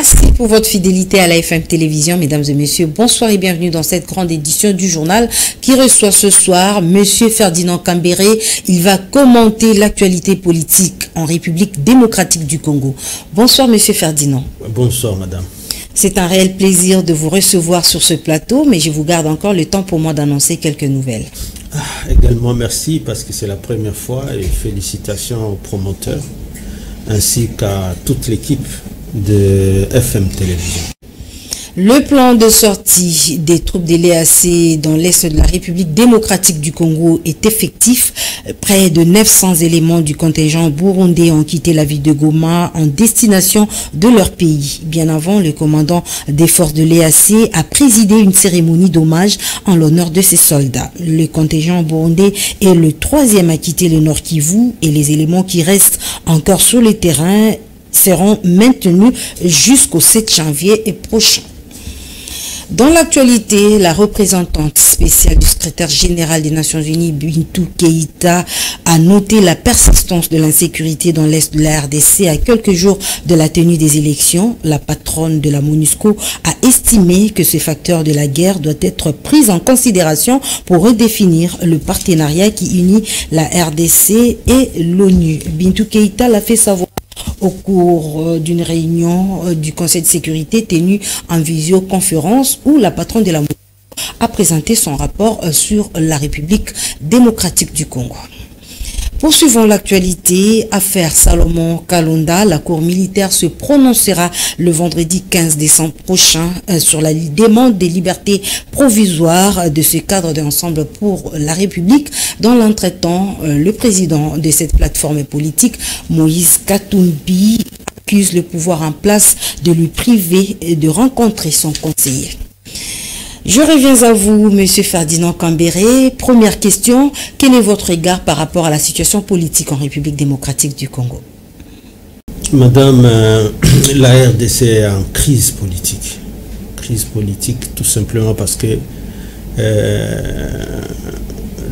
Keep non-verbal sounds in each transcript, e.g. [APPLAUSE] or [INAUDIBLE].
Merci pour votre fidélité à la FM Télévision, mesdames et messieurs. Bonsoir et bienvenue dans cette grande édition du journal qui reçoit ce soir Monsieur Ferdinand Cambéré. Il va commenter l'actualité politique en République démocratique du Congo. Bonsoir Monsieur Ferdinand. Bonsoir Madame. C'est un réel plaisir de vous recevoir sur ce plateau, mais je vous garde encore le temps pour moi d'annoncer quelques nouvelles. Ah, également merci parce que c'est la première fois et félicitations aux promoteurs ainsi qu'à toute l'équipe de FM Télévision. Le plan de sortie des troupes de l'EAC dans l'Est de la République démocratique du Congo est effectif. Près de 900 éléments du contingent burundais ont quitté la ville de Goma en destination de leur pays. Bien avant, le commandant des forces de l'EAC a présidé une cérémonie d'hommage en l'honneur de ses soldats. Le contingent burundais est le troisième à quitter le Nord Kivu et les éléments qui restent encore sur le terrain seront maintenus jusqu'au 7 janvier prochain. Dans l'actualité, la représentante spéciale du secrétaire général des Nations Unies, Bintou Keïta, a noté la persistance de l'insécurité dans l'Est de la RDC à quelques jours de la tenue des élections. La patronne de la MONUSCO a estimé que ce facteur de la guerre doit être pris en considération pour redéfinir le partenariat qui unit la RDC et l'ONU. Bintou Keïta l'a fait savoir au cours euh, d'une réunion euh, du Conseil de sécurité tenue en visioconférence où la patronne de la a présenté son rapport euh, sur la République démocratique du Congo. Poursuivons l'actualité. Affaire Salomon Kalonda, la Cour militaire se prononcera le vendredi 15 décembre prochain sur la demande des libertés provisoires de ce cadre d'ensemble pour la République. Dans l'entretemps, le président de cette plateforme politique, Moïse Katumbi, accuse le pouvoir en place de lui priver de rencontrer son conseiller. Je reviens à vous, Monsieur Ferdinand Cambéré. Première question, quel est votre regard par rapport à la situation politique en République démocratique du Congo? Madame, euh, [CLEARS THROAT] la RDC est en crise politique. Crise politique tout simplement parce que euh,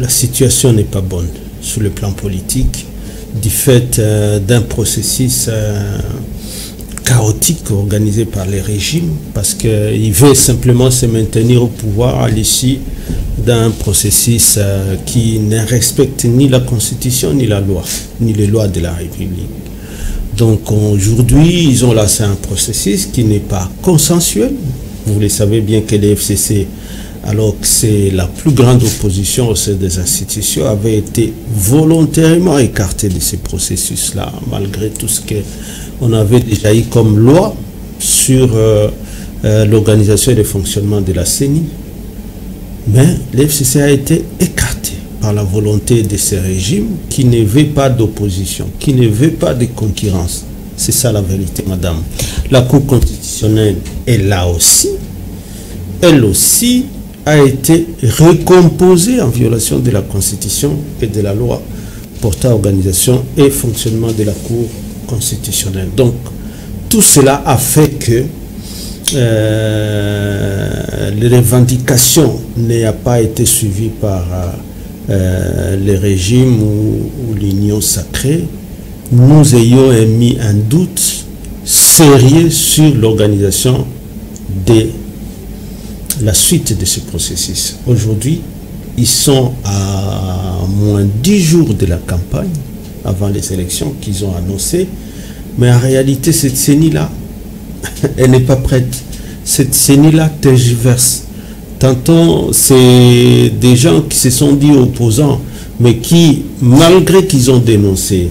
la situation n'est pas bonne sur le plan politique du fait euh, d'un processus chaotique organisé par les régimes parce qu'il veut simplement se maintenir au pouvoir à l'issue d'un processus euh, qui ne respecte ni la constitution ni la loi, ni les lois de la République. Donc aujourd'hui, ils ont lancé un processus qui n'est pas consensuel. Vous le savez bien que les FCC, alors que c'est la plus grande opposition au sein des institutions, avait été volontairement écarté de ce processus-là, malgré tout ce que on avait déjà eu comme loi sur euh, euh, l'organisation et le fonctionnement de la CENI. Mais l'FCC a été écarté par la volonté de ce régime qui ne veut pas d'opposition, qui ne veut pas de concurrence. C'est ça la vérité, madame. La Cour constitutionnelle est là aussi. Elle aussi a été recomposée en violation de la Constitution et de la loi portant organisation et fonctionnement de la Cour constitutionnelle. Donc, tout cela a fait que euh, les revendications n'aient pas été suivies par euh, les régimes ou, l'union sacrée. Nous ayons émis un doute sérieux sur l'organisation de la suite de ce processus. Aujourd'hui, ils sont à moins dix jours de la campagne avant les élections qu'ils ont annoncées. Mais en réalité, cette CENI-là, [LAUGHS] elle n'est pas prête. Cette CENI-là tergiverse. Tantôt, c'est des gens qui se sont dit opposants, mais qui, malgré qu'ils ont dénoncé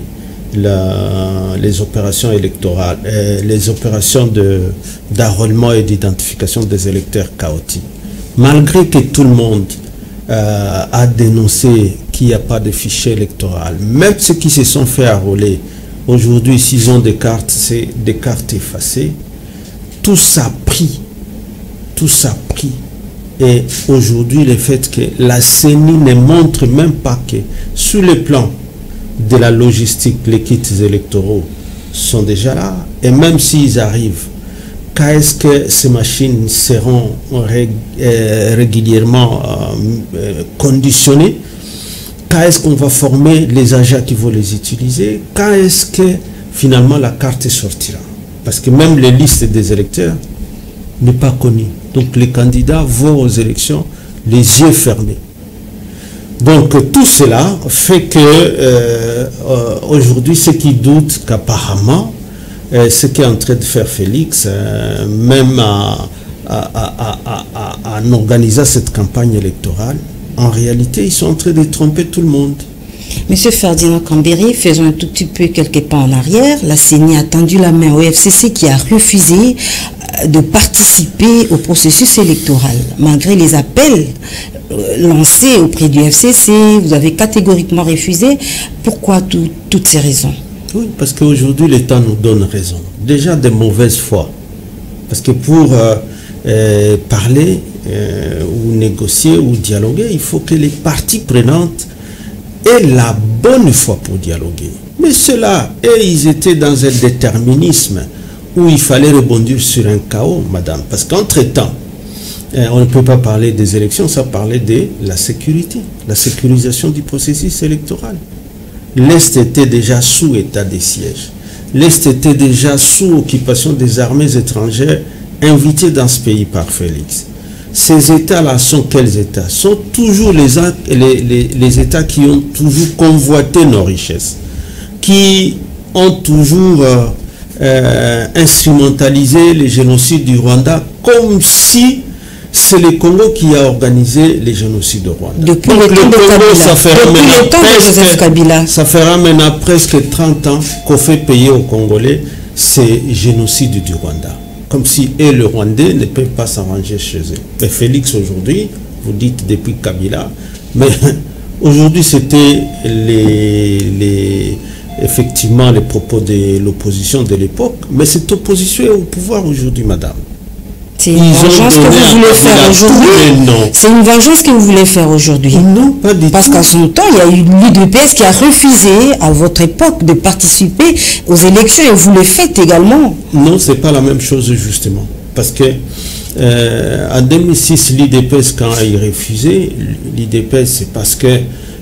les opérations électorales, euh, les opérations d'enrôlement et d'identification des électeurs chaotiques, malgré que tout le monde euh, a dénoncé qu'il n'y a pas de fichier électoral. Même ceux qui se sont fait enrôler, aujourd'hui, s'ils ont des cartes, c'est des cartes effacées. Tout ça pris. Tout ça pris. Et aujourd'hui, le fait que la CENI ne montre même pas que sur le plan de la logistique, les kits électoraux sont déjà là. Et même s'ils arrivent, quand est-ce que ces machines seront euh, régulièrement euh, conditionnées? Quand est-ce qu'on va former les agents qui vont les utiliser? Quand est-ce que finalement la carte sortira? Parce que même les listes des électeurs n'est pas connue. Donc les candidats vont aux élections les yeux fermés. Donc tout cela fait que euh, euh, aujourd'hui, ceux qui doutent qu'apparemment, euh, ce qu'est en train de faire Félix, même en organisant cette campagne électorale, en réalité, ils sont en train de tromper tout le monde. Monsieur Ferdinand Cambéry, faisons un tout petit peu quelques pas en arrière. La CENI a tendu la main au FCC qui a refusé de participer au processus électoral. Malgré les appels euh, lancés auprès du FCC, vous avez catégoriquement refusé. Pourquoi toutes ces raisons? Oui, parce qu'aujourd'hui, l'État nous donne raison. Déjà de mauvaise foi. Parce que pour euh, parler ou négocier ou dialoguer, il faut que les parties prenantes aient la bonne foi pour dialoguer. Mais cela, et ils étaient dans un déterminisme où il fallait rebondir sur un chaos, madame. Parce qu'entre-temps, euh, on ne peut pas parler des élections sans parler de la sécurité, la sécurisation du processus électoral. L'Est était déjà sous état de siège. L'Est était déjà sous occupation des armées étrangères invitées dans ce pays par Félix. Ces États-là sont quels États? Sont toujours les, les, États qui ont toujours convoité nos richesses, qui ont toujours... Euh, euh, instrumentaliser les génocides du Rwanda comme si c'est le Congo qui a organisé les génocides du Rwanda. Depuis le, Congo, ça fera, presque, ça fera maintenant presque 30 ans qu'on fait payer aux Congolais ces génocides du Rwanda. Comme si eux, le Rwandais, ne peuvent pas s'arranger chez eux. Mais Félix, aujourd'hui, vous dites depuis Kabila, mais [LAUGHS] aujourd'hui, c'était les, les effectivement les propos de l'opposition de l'époque, mais cette opposition est au pouvoir aujourd'hui, madame. C'est une vengeance que vous voulez faire aujourd'hui. C'est une vengeance que vous voulez faire aujourd'hui. Non, pas du Parce qu'en son temps, il y a eu l'UDPS qui a refusé à votre époque de participer aux élections et vous le faites également. Non, c'est pas la même chose justement. Parce que euh, en 2006, l'IDPS, quand il a refusé, l'IDPS, c'est parce que,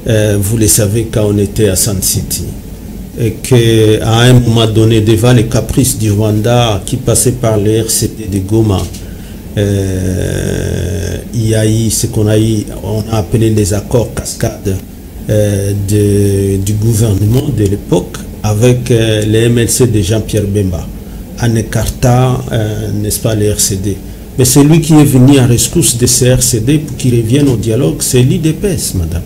euh, vous le savez, quand on était à Sun City, qu'à un moment donné, devant les caprices du Rwanda qui passaient par les RCD de Goma, euh, il y a eu ce qu'on a, eu, on a appelé les accords cascades euh, du gouvernement de l'époque avec euh, les MLC de Jean-Pierre Bemba, en écartant, n'est-ce pas, les RCD. Mais c'est lui qui est venu en rescousse de ces RCD pour qu'ils reviennent au dialogue, c'est l'IDPS, madame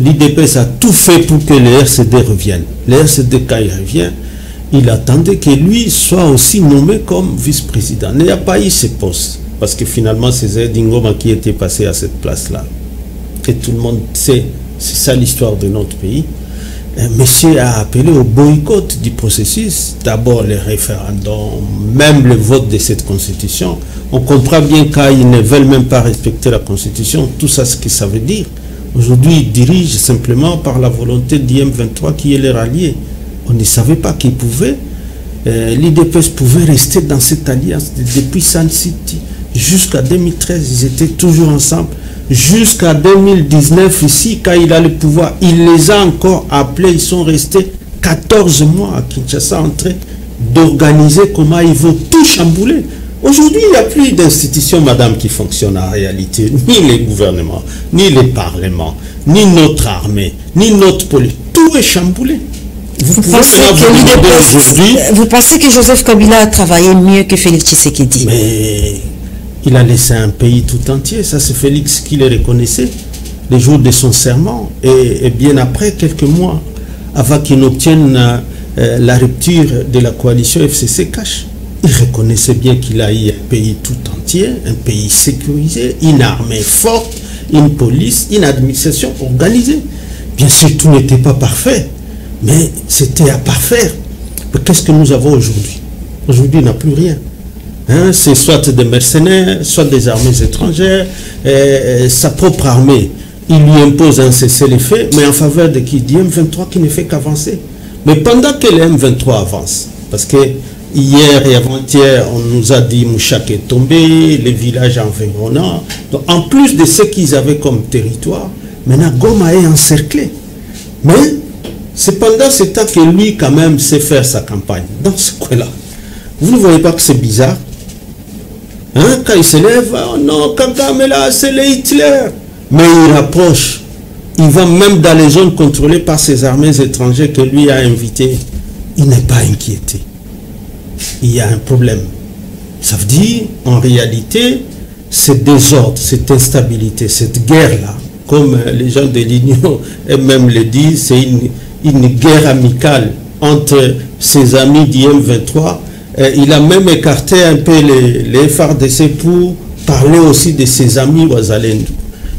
l'IDPS a tout fait pour que le RCD revienne. Le RCD, quand il revient, il attendait que lui soit aussi nommé comme vice-président. Il n'y a pas eu ce poste, parce que finalement, c'est Zedingoma qui était passé à cette place-là. Et tout le monde sait, c'est ça l'histoire de notre pays. monsieur a appelé au boycott du processus, d'abord les référendums, même le vote de cette constitution. On comprend bien qu'ils ne veulent même pas respecter la constitution, tout ça ce que ça veut dire. Aujourd'hui, ils dirigent simplement par la volonté d'IM23 qui est leur allié. On ne savait pas qu'ils pouvaient. Euh, L'IDPS pouvait rester dans cette alliance depuis Sun City. Jusqu'à 2013, ils étaient toujours ensemble. Jusqu'à 2019, ici, quand il a le pouvoir, il les a encore appelés. Ils sont restés 14 mois à Kinshasa en train d'organiser comment ils vont tout chambouler. Aujourd'hui, il n'y a plus d'institutions, madame, qui fonctionnent en réalité. Ni les gouvernements, ni les parlements, ni notre armée, ni notre police. Tout est chamboulé. Vous, pensez que vous pensez que Joseph Kabila a travaillé mieux que Félix Tshisekedi? Mais il a laissé un pays tout entier. Ça, c'est Félix qui le reconnaissait les jours de son serment. Et, bien après, quelques mois, avant qu'il n'obtienne euh, la rupture de la coalition FCC cache il reconnaissait bien qu'il a eu un pays tout entier, un pays sécurisé, une armée forte, une police, une administration organisée. Bien sûr, tout n'était pas parfait, mais c'était à parfaire. Qu'est-ce que nous avons aujourd'hui? Aujourd'hui, il n'a plus rien. Hein, c'est soit des mercenaires, soit des armées étrangères, sa propre armée. Il lui impose un cessez-le-feu, mais en faveur de qui? Dit M23 qui ne fait qu'avancer. Mais pendant que le M23 avance, parce que Hier et avant-hier, on nous a dit Mouchak est tombé, les villages environnants. En plus de ce qu'ils avaient comme territoire, maintenant Goma est encerclé. Mais c'est pendant ce temps que lui, quand même, sait faire sa campagne. Dans ce coin-là. Vous ne voyez pas que c'est bizarre? Hein? Quand il se lève, oh non, Kagame là, c'est le Hitler. Mais il rapproche. Il va même dans les zones contrôlées par ces armées étrangères que lui a invitées. Il n'est pas inquiété. Il y a un problème. Ça veut dire, en réalité, ce désordre, cette instabilité, cette guerre-là, comme les gens de l'Union [LAUGHS] eux-mêmes le disent, c'est une, guerre amicale entre ses amis d'IM23. il a même écarté un peu les, les, FRDC pour parler aussi de ses amis Ouazalendo.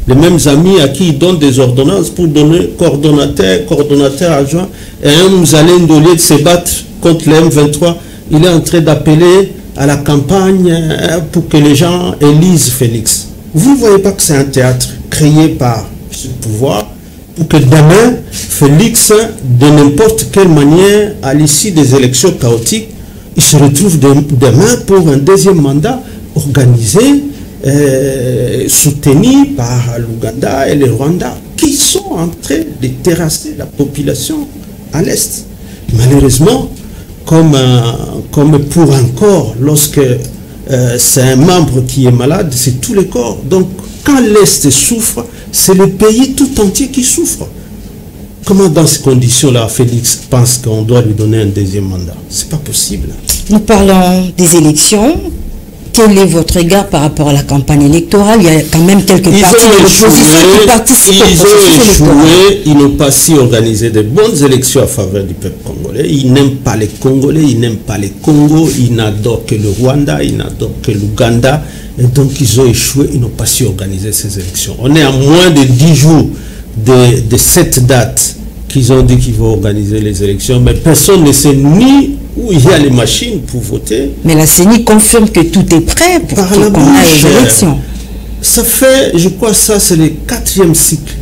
Les mêmes amis à qui il donne des ordonnances pour donner coordonnateur, coordonnateur adjoint, et un lieu de se battre contre les M23, il est en train d'appeler à la campagne pour que les gens élisent Félix. Vous ne voyez pas que c'est un théâtre créé par ce pouvoir pour que demain, Félix, de n'importe quelle manière, à l'issue des élections chaotiques, il se retrouve demain pour un deuxième mandat organisé, euh, soutenu par l'Ouganda et le Rwanda, qui sont en train de terrasser la population à l'Est. Malheureusement, comme, comme pour un corps, lorsque euh, c'est un membre qui est malade, c'est tous les corps. Donc, quand l'Est souffre, c'est le pays tout entier qui souffre. Comment dans ces conditions-là, Félix pense qu'on doit lui donner un deuxième mandat? C'est pas possible. Nous parlons des élections. Quel est votre regard par rapport à la campagne électorale. Il y a quand même quelques ils partis de l'opposition qui participent Ils au ont processus échoué, ils n'ont pas su organiser de bonnes élections à faveur du peuple congolais. Ils n'aiment pas les Congolais, ils n'aiment pas les Congos, ils n'adorent que le Rwanda, ils n'adorent que l'Ouganda. Et donc ils ont échoué, ils n'ont pas su organiser ces élections. On est à moins de 10 jours de, de cette date qu'ils ont dit qu'ils vont organiser les élections, mais personne ne sait ni où il y a les machines pour voter. Mais la CENI confirme que tout est prêt pour qu'on aux élections. Ça fait, je crois, ça c'est le quatrième cycle.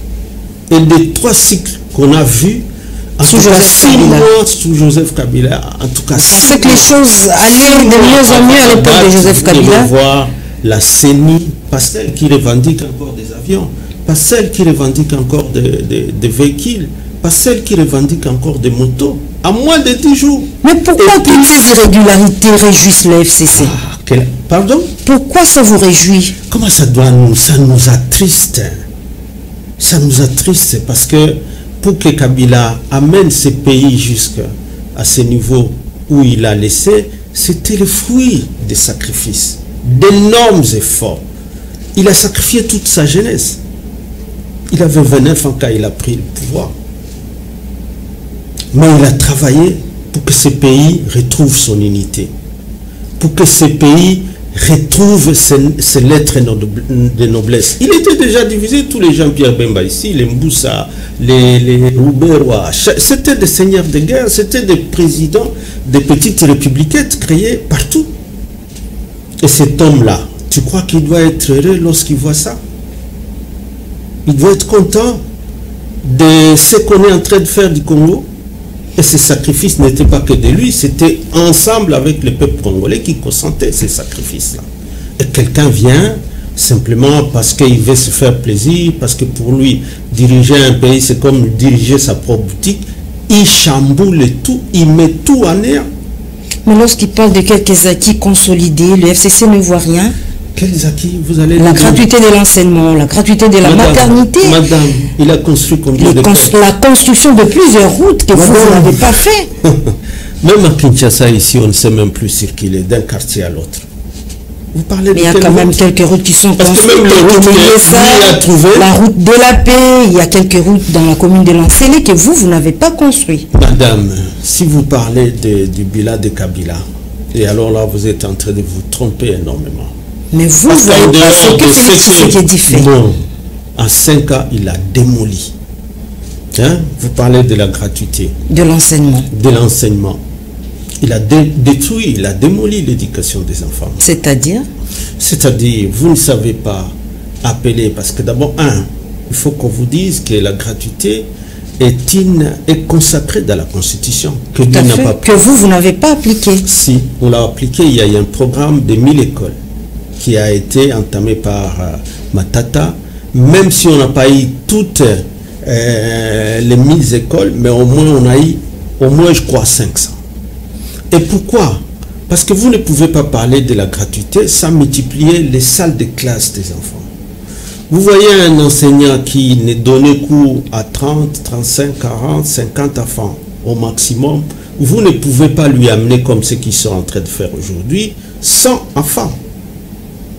Et des trois cycles qu'on a vus, en Sous tout Joseph Kabila. mois sous Joseph Kabila, en tout cas, six pensait que les choses allaient de mieux en mieux à l'époque de Joseph Kabila. voir la CENI, pas celle qui revendique encore des avions, pas celle qui revendique encore des des- des véhicules, pas celle qui revendique encore des motos, à moins de 10 jours. Mais pourquoi Et toutes ces irrégularités réjouissent le FCC Ah, quel- Pardon? Pourquoi ça vous réjouit? Comment ça doit nous, ça nous attriste? Ça nous attriste parce que pour que Kabila amène ce pays jusqu'à ce niveau où il a laissé, c'était le fruit des sacrifices, d'énormes efforts. Il a sacrifié toute sa jeunesse. Il avait 29 ans quand il a pris le pouvoir. Mais il a travaillé pour que ce pays retrouve son unité, pour que ce pays retrouve ses, lettres de noblesse. Il était déjà divisé, tous les Jean-Pierre Bemba ici, les Mboussa, les, les c'était des seigneurs de guerre, c'était des présidents des petites républiquettes créées partout. Et cet homme-là, tu crois qu'il doit être heureux lorsqu'il voit ça? Il doit être content de ce qu'on est en train de faire du Congo? Et ces sacrifices n'étaient pas que de lui, c'était ensemble avec le peuple congolais qui consentait ces sacrifices-là. Et quelqu'un vient simplement parce qu'il veut se faire plaisir, parce que pour lui, diriger un pays, c'est comme diriger sa propre boutique. Il chamboule tout, il met tout en air. Mais lorsqu'il parle de quelques acquis consolidés, le FCC ne voit rien. Quels acquis vous allez La gratuité de l'enseignement, la gratuité de la Madame, maternité, Madame, il a construit combien de cons- la construction de plusieurs routes que vous, Madame. vous n'avez pas fait. [LAUGHS] Même à Kinshasa, ici, on ne sait même plus circuler d'un quartier à l'autre. Vous parlez Mais il y a quand même quelques routes qui sont Parce que construites. même les que routes que a la route de la paix, il y a quelques routes dans la commune de Lancélé que vous, vous n'avez pas construit. Madame, si vous parlez de- du bilan de Kabila, et alors là, vous êtes en train de vous tromper énormément. Mais vous, Parce ce dehors que ce Tshisekedi fait. Non. En 5 ans, il a démoli. Hein? Vous parlez de la gratuité, De l'enseignement. de l'enseignement. Il a dé- détruit, il a démoli l'éducation des enfants. C'est-à-dire? C'est-à-dire, vous ne savez pas appeler, parce que d'abord, un, il faut qu'on vous dise que la gratuité est, est consacrée dans la Constitution, que lui Tout à n'a fait, pas que vous, vous n'avez pas appliqué. Si, on l'a appliqué, il y a eu un programme de 1000 écoles qui a été entamé par euh, Matata, même si on n'a pas eu toutes euh, les 1000 écoles, mais au moins on a eu, au moins je crois 500. Et pourquoi? Parce que vous ne pouvez pas parler de la gratuité sans multiplier les salles de classe des enfants. Vous voyez un enseignant qui ne donne cours à 30, 35, 40, 50 enfants au maximum. Vous ne pouvez pas lui amener comme ce qu'ils sont en train de faire aujourd'hui 100 enfants.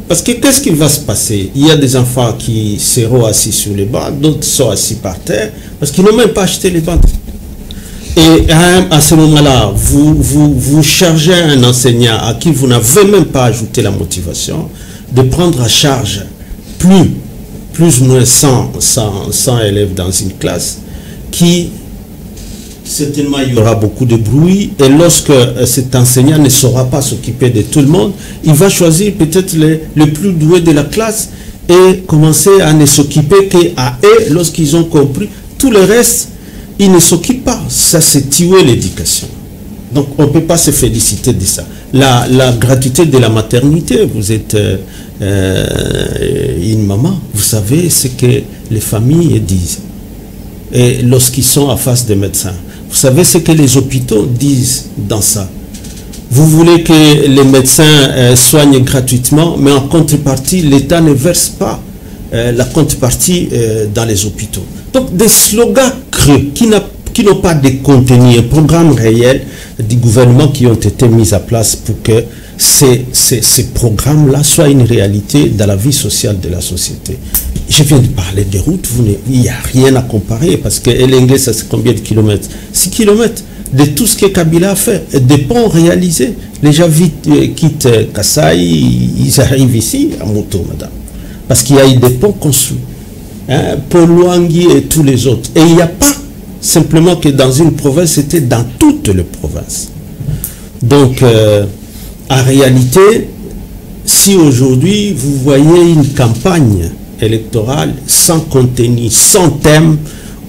Parce que qu'est-ce qui va se passer? Il y a des enfants qui seront assis sur les bancs, d'autres sont assis par terre, parce qu'ils n'ont même pas acheté les bancs. Et à, ce moment-là, vous, chargez un enseignant à qui vous n'avez même pas ajouté la motivation de prendre à charge plus, plus ou moins 100, 100, 100 élèves dans une classe qui certainement il y aura beaucoup de bruit et lorsque euh, cet enseignant ne saura pas s'occuper de tout le monde, il va choisir peut-être les, plus doués de la classe et commencer à ne s'occuper qu'à eux lorsqu'ils ont compris. Tout le reste, ils ne s'occupent pas. Ça, c'est tuer l'éducation. Donc, on ne peut pas se féliciter de ça. La, la gratuité de la maternité, vous êtes euh, euh une maman, vous savez ce que les familles disent. Et lorsqu'ils sont en face des médecins, vous savez ce que les hôpitaux disent dans ça. Vous voulez que les médecins euh, soignent gratuitement, mais en contrepartie, l'État ne verse pas euh, la contrepartie euh, dans les hôpitaux. Donc des slogans creux qui n'ont pas de contenu, un programme réel du gouvernement qui ont été mis à place pour que ces, ces, programmes-là soient une réalité dans la vie sociale de la société. Je viens de parler des routes, il n'y a rien à comparer parce que l'anglais, ça c'est combien de kilomètres? 6 kilomètres de tout ce que Kabila a fait, des ponts réalisés. Les gens euh, quittent Kassai, ils arrivent ici à moto, madame. Parce qu'il y a eu des ponts construits. Hein, Luangui et tous les autres. Et il n'y a pas simplement que dans une province, c'était dans toutes les provinces. Donc, euh, en réalité, si aujourd'hui vous voyez une campagne électorale sans contenu, sans thème,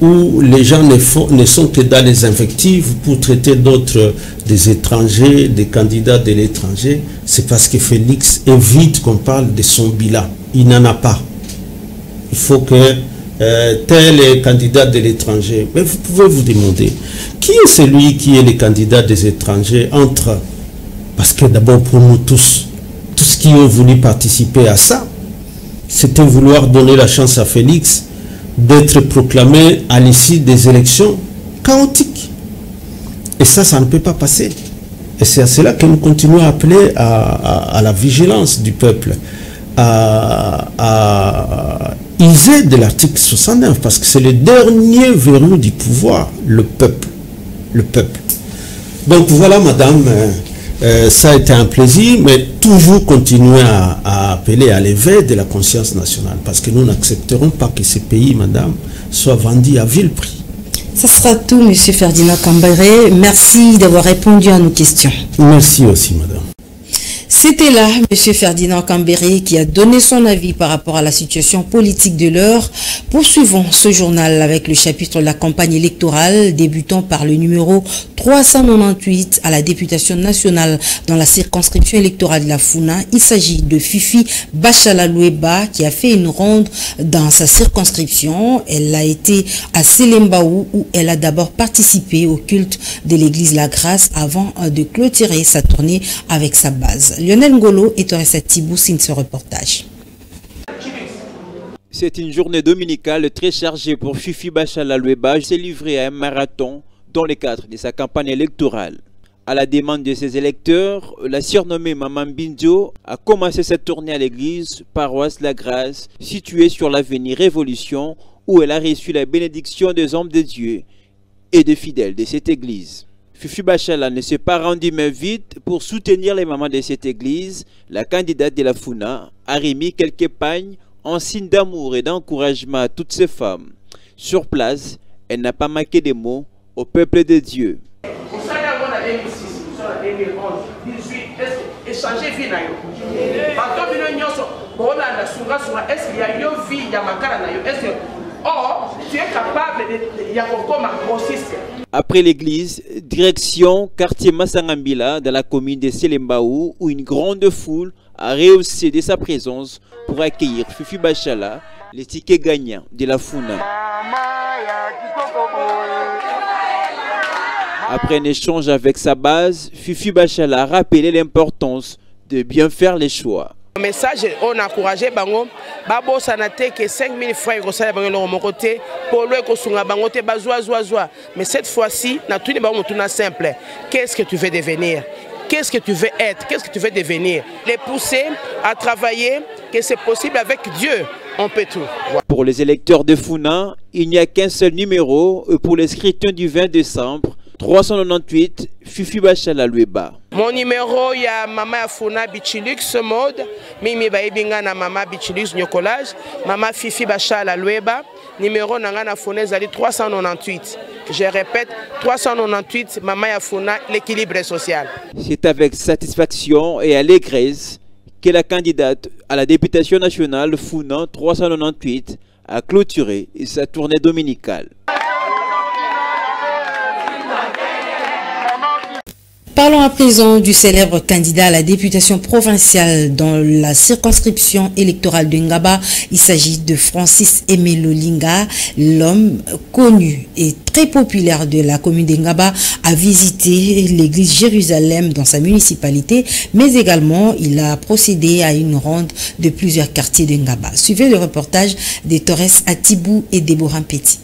où les gens ne, sont que dans les invectives pour traiter d'autres, des étrangers, des candidats de l'étranger, c'est parce que Félix évite qu'on parle de son bilan. Il n'en a pas. Il faut que euh, tel est candidat de l'étranger. Mais vous pouvez vous demander, qui est celui qui est le candidat des étrangers entre parce que d'abord pour nous tous, tous qui ont voulu participer à ça, c'était vouloir donner la chance à Félix d'être proclamé à l'issue des élections chaotiques. Et ça, ça ne peut pas passer. Et c'est à cela que nous continuons à appeler à, la vigilance du peuple, à, à user de l'article 69, parce que c'est le dernier verrou du pouvoir, le peuple. Le peuple. Donc voilà, madame. Euh, ça a été un plaisir, mais toujours continuer à, à appeler à l'éveil de la conscience nationale, parce que nous n'accepterons pas que ces pays, madame, soient vendus à vil prix. Ce sera tout, Monsieur Ferdinand Cambaré. Merci d'avoir répondu à nos questions. Merci aussi, madame. C'était là M. Ferdinand Cambéré qui a donné son avis par rapport à la situation politique de l'heure. Poursuivons ce journal avec le chapitre de la campagne électorale, débutant par le numéro 398 à la députation nationale dans la circonscription électorale de la Founa. Il s'agit de Fifi Bachalaloueba qui a fait une ronde dans sa circonscription. Elle a été à Selembaou où elle a d'abord participé au culte de l'église La Grâce avant de clôturer sa tournée avec sa base. Lionel Ngolo et Torres Tibou signent ce reportage. C'est une journée dominicale très chargée pour Fifi Bachala-Lueba. s'est livré à un marathon dans le cadre de sa campagne électorale. À la demande de ses électeurs, la surnommée Maman Bindio a commencé cette tournée à l'église paroisse La Grâce, située sur l'avenue Révolution, où elle a reçu la bénédiction des hommes de Dieu et des fidèles de cette église. Fifi Bachala ne s'est pas rendu main vide pour soutenir les mamans de cette église. La candidate de la FUNA a remis quelques pagnes en signe d'amour et d'encouragement à toutes ces femmes. Sur place, elle n'a pas manqué de mots au peuple de Dieu. Or, tu es capable de, Après l'église, direction quartier Massangambila dans la commune de Selembaou où une grande foule a rehaussé de sa présence pour accueillir Fifi Bachala, les tickets gagnants de la Funa. Après un échange avec sa base, Fifi Bachala a rappelé l'importance de bien faire les choix. Message on a encouragé bango. Babosana te ke 5000 francs ekosala bango eloko moko te polo ekosunga bango te bazwa zwa zwa mais cette fois-ci natuni bango motuna simple. Qu'est-ce que tu veux devenir? Qu'est-ce que tu veux être? Qu'est-ce que tu veux devenir? Les pousser à travailler que c'est possible avec Dieu. On peut tout. Pour les électeurs de Funa, il n'y a qu'un seul numéro pour les scrutins du 20 décembre 398 Fifi Bachala Lueba. Mon numéro ya mama ya Funa Bichilux mode mimi bayebi nga na mama Bichilux nyokolage mama Fifi Bachala Lueba numéro na nga na Funa ezali 398 je répète 398 mama ya Funa l'équilibre social. C'est avec satisfaction et allégresse que la candidate à la députation nationale Funa 398 a clôturé sa tournée dominicale. Parlons à présent du célèbre candidat à la députation provinciale dans la circonscription électorale de Ngaba. Il s'agit de Francis Aimé Lolinga, l'homme connu et très populaire de la commune de Ngaba, a visité l'église Jérusalem dans sa municipalité, mais également il a procédé à une ronde de plusieurs quartiers de Ngaba. Suivez le reportage des Torres Atibou et Déborah Petit.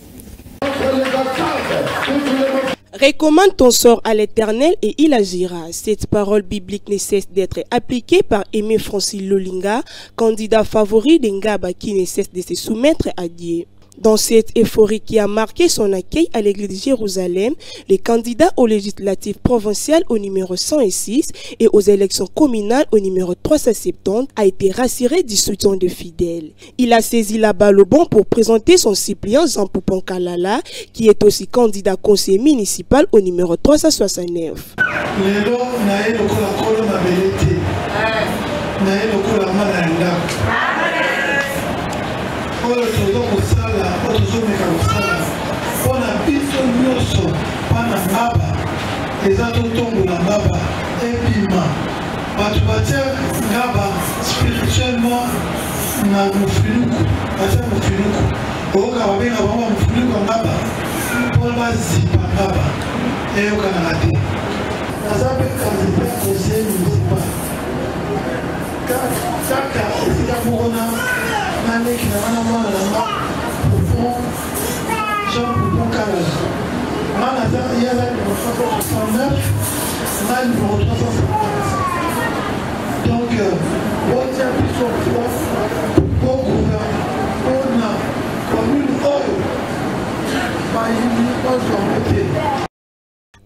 Recommande ton sort à l'Éternel et il agira. Cette parole biblique ne cesse d'être appliquée par Aimé Francis Lolinga, candidat favori d'Engaba qui ne cesse de se soumettre à Dieu. Dans cette euphorie qui a marqué son accueil à l'église de Jérusalem, le candidat aux législatives provinciales au numéro 106 et aux élections communales au numéro 370 a été rassuré du soutien de fidèles. Il a saisi la balle au bon pour présenter son suppléant Jean Poupon Kalala, qui est aussi candidat conseiller municipal au numéro 369. Eza totombola ngaba ebima bato batia ngaba spirituellement na mofinuku batia mofinuku. Oyoka babenga bango ba mofinuku ya ngaba mpona bazipa ngaba. Eyokanaka te naza mpe kandidat conseil municipal. Kaka esika moko na naleki na wana mwana na nga poupon jean poupon kalala Moi, la dernière, il y a le numéro 369, là, le numéro 359. Donc, euh, on tient plus sur toi pour gouverner. On a commune Oyo, Pahini, Oyo, Oyo,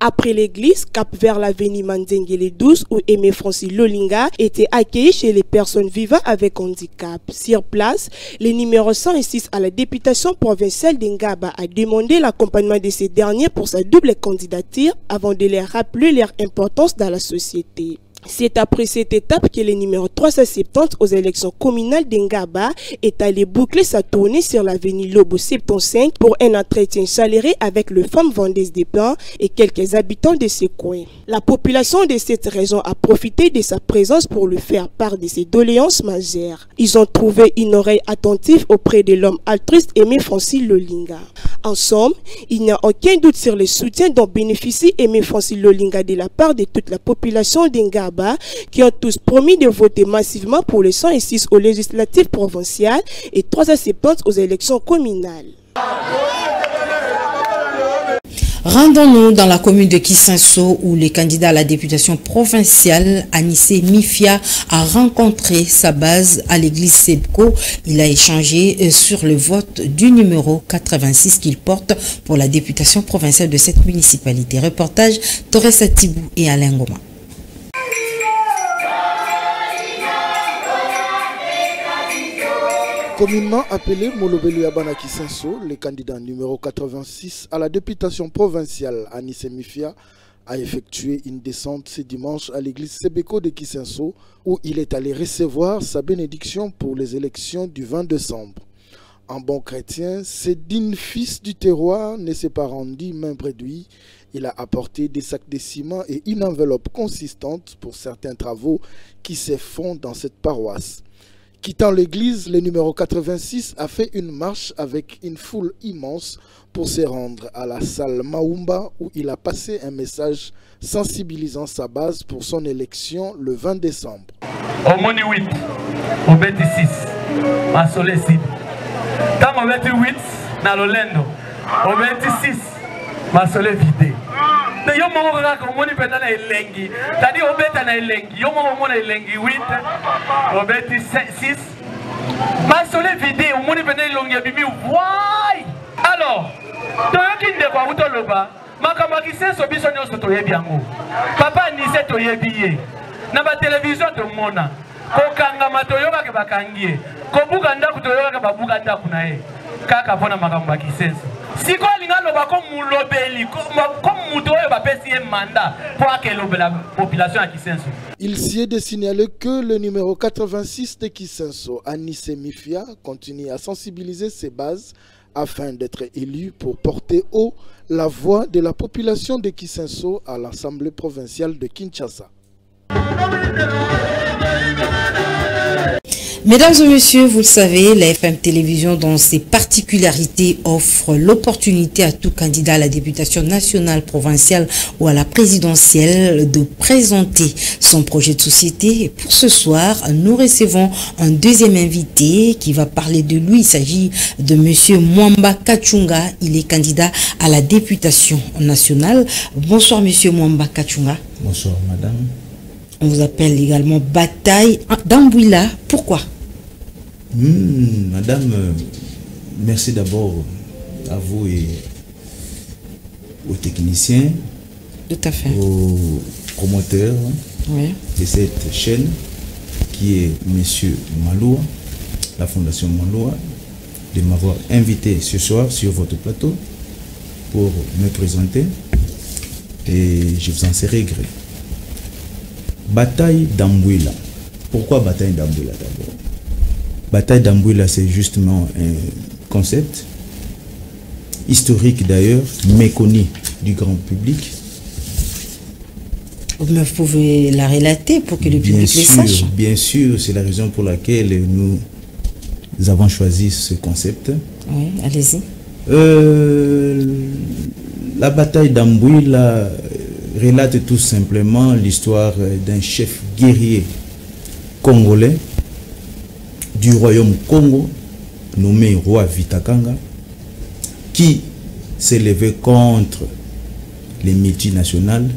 Après l'église, cap vers l'avenue Mandengele 12 où Aimé Francis Lolinga était accueilli chez les personnes vivant avec handicap. Sur place, le numéro 106 à la députation provinciale d'Engaba a demandé l'accompagnement de ces derniers pour sa double candidature avant de leur rappeler leur importance dans la société. C'est après cette étape que le numéro 370 aux élections communales d'Engaba est allé boucler sa tournée sur l'avenue Lobo 75 pour un entretien chaleureux avec le femmes vendeuses des pains et quelques habitants de ce coin. La population de cette région a profité de sa présence pour lui faire part de ses doléances majeures. Ils ont trouvé une oreille attentive auprès de l'homme altruiste Aimé Francis Lolinga. En somme, il n'y a aucun doute sur le soutien dont bénéficie Aimé Francis Lolinga de la part de toute la population d'Engaba qui ont tous promis de voter massivement pour les 106 aux législatives provinciales et 370 aux élections communales. Rendons-nous dans la commune de Kisinso où le candidat à la députation provinciale Anissé Mifia a rencontré sa base à l'église Sebko. Il a échangé sur le vote du numéro 86 qu'il porte pour la députation provinciale de cette municipalité. Reportage Torres Tibou et Alain Goma. Communément appelé Molobelu Yabana Kisenso, le candidat numéro 86 à la députation provinciale Anis Mifia a effectué une descente ce dimanche à l'église Sebeko de Kisenso où il est allé recevoir sa bénédiction pour les élections du 20 décembre. En bon chrétien, Cédine, fils du terroir, ne s'est pas rendu main préduit. Il a apporté des sacs de ciment et une enveloppe consistante pour certains travaux qui se font dans cette paroisse. Quittant l'église, le numéro 86 a fait une marche avec une foule immense pour se rendre à la salle Maumba où il a passé un message sensibilisant sa base pour son élection le 20 décembre. omoni 8 obeti 6 masolo esili ntango obeti 8 na lolendo obeti 6 masolo evide te yo moko kaka omoni mpenza na elengi. Tadi obeta na elengi. Yo moko omona elengi 8 obeti 6 masolo evide omoni mpenza elongi ebimi wai alors toyoki ndeko akuti oloba. Makambo ya kisenso biso nyonso toyebi yango. Papa anise toyebi ye. Na batelevizio tomona Il s'y est de signaler que le numéro 86 de Kisenso, Anis Mifia, continue à sensibiliser ses bases afin d'être élu pour porter haut la voix de la population de Kisenso à l'Assemblée provinciale de Kinshasa. Mesdames et messieurs, vous le savez, la FM Télévision, dans ses particularités, offre l'opportunité à tout candidat à la députation nationale, provinciale ou à la présidentielle de présenter son projet de société. Et pour ce soir, nous recevons un deuxième invité qui va parler de lui. Il s'agit de Monsieur Mwamba Kachunga. Il est candidat à la députation nationale. Bonsoir, Monsieur Mwamba Kachunga. Bonsoir, madame. On vous appelle également Bataille d'Ambouila. Pourquoi? Hmm, madame, euh, merci d'abord à vous et aux techniciens, Tout à fait. aux promoteurs Oui. de cette chaîne qui est Monsieur Maloua, la Fondation Maloua, de m'avoir invité ce soir sur votre plateau pour me présenter et je vous en serai gré. Bataille d'Ambouila. Pourquoi bataille d'Ambouila d'abord? Bataille d'Ambouila, c'est justement un concept historique d'ailleurs, méconnu du grand public, Vous pouvez la relater pour que le Bien public le sûr, sache? bien sûr, c'est la raison pour laquelle nous avons choisi ce concept. Oui, allez-y. Euh, la bataille d'Ambouila relate tout simplement l'histoire d'un chef guerrier congolais du royaume Congo, nommé roi Vitakanga, qui s'est levé contre les multinationales,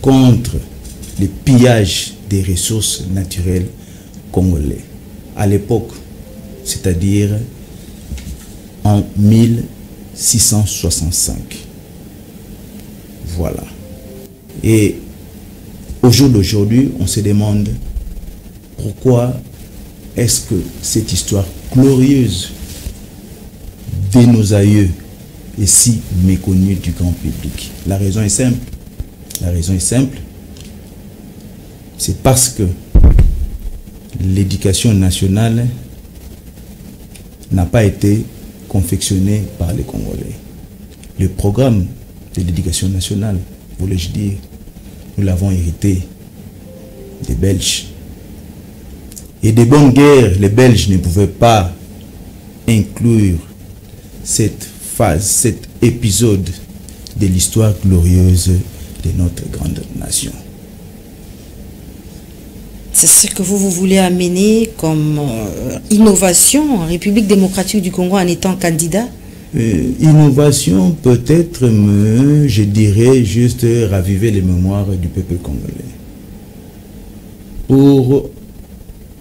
contre le pillage des ressources naturelles congolais. À l'époque, c'est-à-dire en 1665. Voilà. Et au jour d'aujourd'hui, on se demande pourquoi est-ce que cette histoire glorieuse de nos aïeux est si méconnue du grand public? La raison est simple. La raison est simple. C'est parce que l'éducation nationale n'a pas été confectionné par les Congolais. Le programme de l'éducation nationale, voulais-je dire, nous l'avons hérité des Belges. Et de bonnes guerres, les Belges ne pouvaient pas inclure cette phase, cet épisode de l'histoire glorieuse de notre grande nation. C'est ce que vous, vous voulez amener comme euh, innovation en République démocratique du Congo en étant candidat? Euh, innovation peut-être, me, je dirais, juste raviver les mémoires du peuple congolais. Pour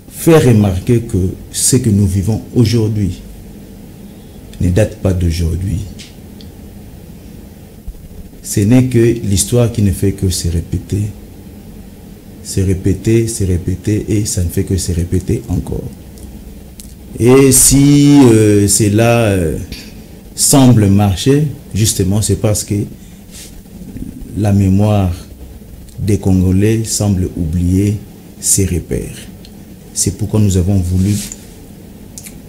faire remarquer que ce que nous vivons aujourd'hui ne date pas d'aujourd'hui. Ce n'est que l'histoire qui ne fait que se répéter, se répéter, se répéter, et ça ne fait que se répéter encore. Et si euh, cela euh, semble marcher, justement, c'est parce que la mémoire des Congolais semble oublier ses repères. C'est pourquoi nous avons voulu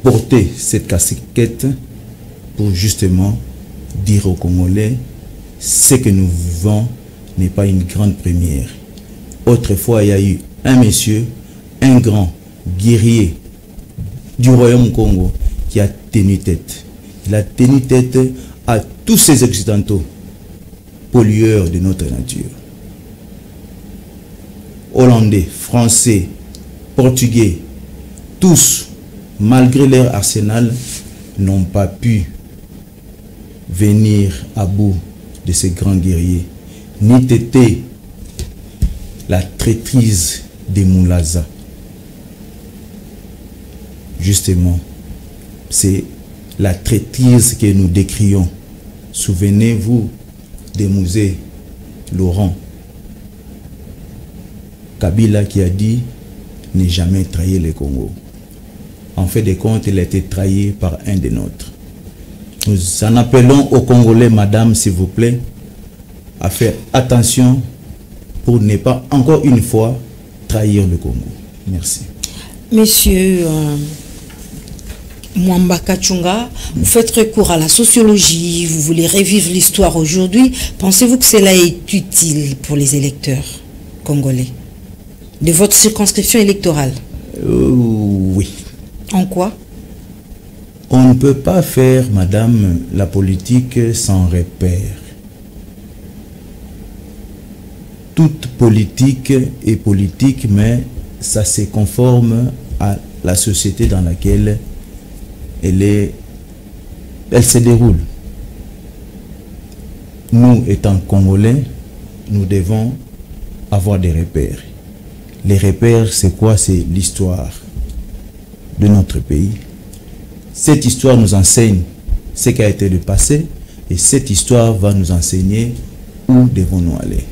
porter cette casquette pour justement dire aux Congolais ce que nous vivons n'est pas une grande première. Autrefois, il y a eu un monsieur, un grand guerrier du royaume Congo qui a tenu tête. Il a tenu tête à tous ces occidentaux pollueurs de notre nature. Hollandais, Français, Portugais, tous, malgré leur arsenal, n'ont pas pu venir à bout de ces grands guerriers, ni têter la traîtrise des Moulaza. Justement, c'est la traîtrise que nous décrions. Souvenez-vous des musées Laurent Kabila qui a dit ne jamais trahir le Congo. En fait de compte, il a été trahi par un des nôtres. Nous en appelons aux Congolais, madame, s'il vous plaît, à faire attention pour ne pas encore une fois trahir le Congo. Merci. Monsieur euh, Mwamba Kachunga, vous faites recours à la sociologie, vous voulez revivre l'histoire aujourd'hui. Pensez-vous que cela est utile pour les électeurs congolais? De votre circonscription électorale? Euh, oui. En quoi? On ne peut pas faire, madame, la politique sans repère. Toute politique est politique, mais ça se conforme à la société dans laquelle elle, se déroule. Nous, étant Congolais, nous devons avoir des repères. Les repères, c'est quoi? C'est l'histoire de notre pays. Cette histoire nous enseigne ce qui a été le passé et cette histoire va nous enseigner où devons-nous aller.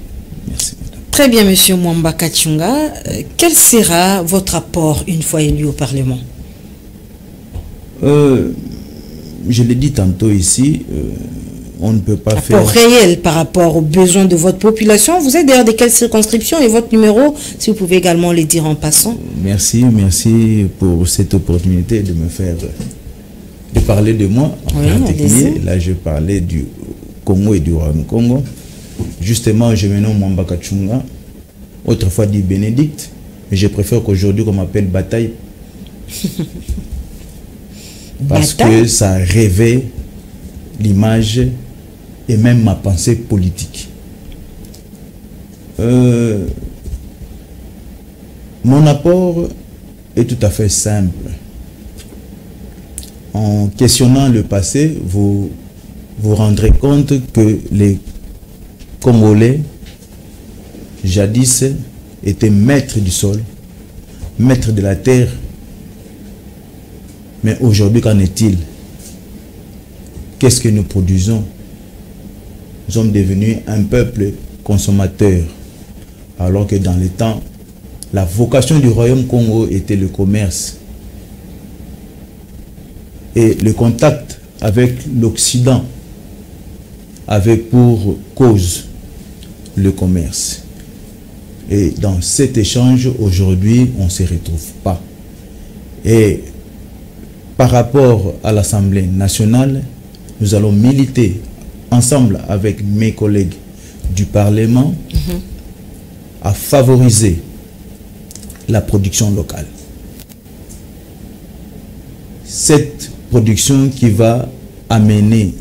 Merci. Très bien, monsieur Mwamba Kachunga. Euh, quel sera votre apport une fois élu au Parlement? Euh, je l'ai dit tantôt ici, euh, on ne peut pas faire... Apport réel par rapport aux besoins de votre population. Vous êtes d'ailleurs de quelle circonscription et votre numéro, si vous pouvez également le dire en passant Merci, merci pour cette opportunité de me faire de parler de moi en Oui, particulier. allez-y. Là, je parlais du Congo et du Royaume Congo. Justement, je me nomme Mwamba Kachunga, autrefois dit Bénédicte, mais je préfère qu'aujourd'hui qu'on m'appelle Bataille [LAUGHS] parce Bataille que ça rêvait l'image et même ma pensée politique. Euh, mon apport est tout à fait simple. En questionnant le passé, vous vous rendrez compte que les Congolais, jadis, étaient maîtres du sol, maîtres de la terre. Mais aujourd'hui, qu'en est-il? Qu'est-ce que nous produisons? Nous sommes devenus un peuple consommateur, alors que dans les temps, la vocation du royaume Congo était le commerce. Et le contact avec l'Occident avait pour cause le commerce. Et dans cet échange, aujourd'hui, on ne se retrouve pas. Et par rapport à l'Assemblée nationale, nous allons militer ensemble avec mes collègues du Parlement à favoriser la production locale. Cette production qui va amener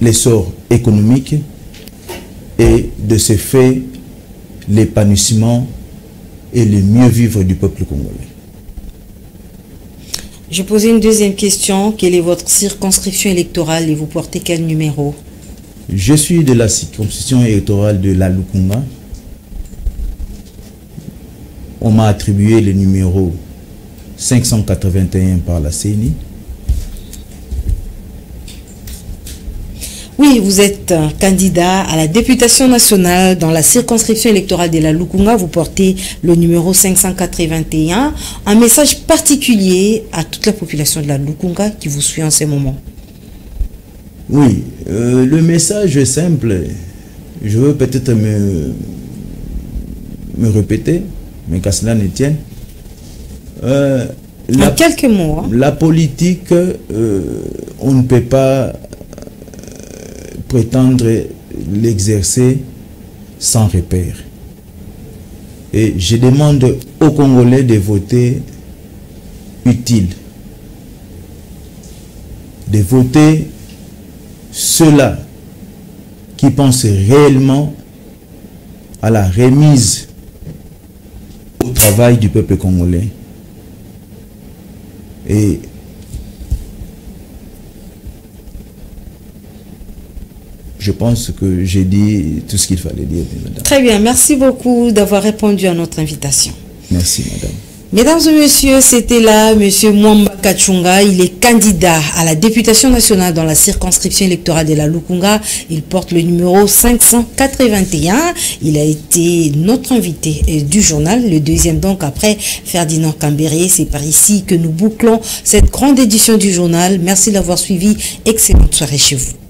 l'essor économique et de ce fait l'épanouissement et le mieux vivre du peuple congolais. Je posais une deuxième question. Quelle est votre circonscription électorale et vous portez quel numéro? Je suis de la circonscription électorale de la Lukunga. On m'a attribué le numéro 581 par la CENI. Oui, vous êtes candidat à la députation nationale dans la circonscription électorale de la Lukunga. Vous portez le numéro 581. Un message particulier à toute la population de la Lukunga qui vous suit en ce moment. Oui, euh, le message est simple. Je veux peut-être me, me répéter, mais qu'à cela ne tienne. Euh, En quelques mots. hein. La politique, euh, on ne peut pas prétendre l'exercer sans repère. Et je demande aux Congolais de voter utile. De voter ceux-là qui pensent réellement à la remise au travail du peuple congolais. Et je pense que j'ai dit tout ce qu'il fallait dire. Madame. Très bien, merci beaucoup d'avoir répondu à notre invitation. Merci, madame. Mesdames et messieurs, c'était là M. Mwamba Kachunga. Il est candidat à la députation nationale dans la circonscription électorale de la Lukunga. Il porte le numéro 581. Il a été notre invité du journal, le deuxième donc après Ferdinand Cambéré. C'est par ici que nous bouclons cette grande édition du journal. Merci d'avoir suivi. Excellente soirée chez vous.